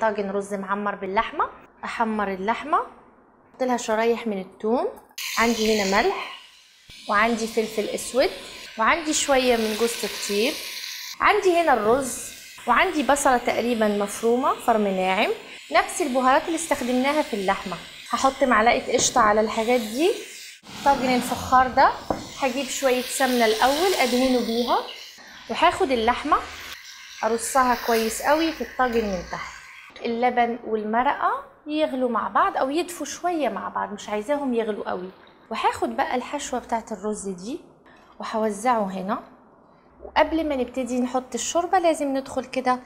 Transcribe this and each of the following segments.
طاجن رز معمر باللحمة أحمر اللحمة أحط لها شرايح من الثوم عندي هنا ملح وعندي فلفل أسود وعندي شوية من جوز الطيب عندي هنا الرز وعندي بصلة تقريبا مفرومة فرم ناعم نفس البهارات اللي استخدمناها في اللحمة. هحط معلقة قشطة على الحاجات دي. طاجن الفخار ده هجيب شوية سمنة الأول أدهنه بيها وهاخد اللحمة أرصها كويس قوي في الطاجن من تحت. اللبن والمرقة يغلوا مع بعض أو يدفوا شوية مع بعض مش عايزاهم يغلوا قوي. وهاخد بقى الحشوة بتاعت الرز دي وهوزعه هنا. وقبل ما نبتدي نحط الشوربة لازم ندخل كده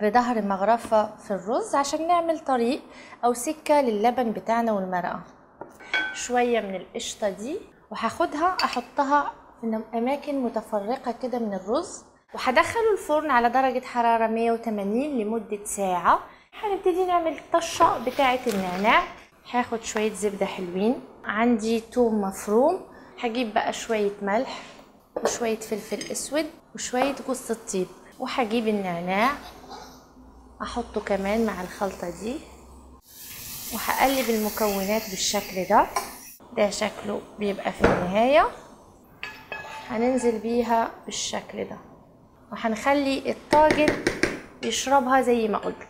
بظهر مغرفه في الرز عشان نعمل طريق أو سكة للبن بتاعنا والمرقة. شوية من القشطة دي وهاخدها أحطها في أماكن متفرقة كده من الرز. وهدخله الفرن على درجة حرارة 180 لمدة ساعة. هنبتدي نعمل الطشة بتاعة النعناع. هاخد شوية زبدة حلوين. عندي توم مفروم. هجيب بقى شوية ملح وشوية فلفل أسود وشوية جوز الطيب. وهجيب النعناع. أحطه كمان مع الخلطة دي. وهقلب المكونات بالشكل ده. ده شكله بيبقى في النهاية. هننزل بيها بالشكل ده. وهنخلي الطاجن يشربها زي ما قلت.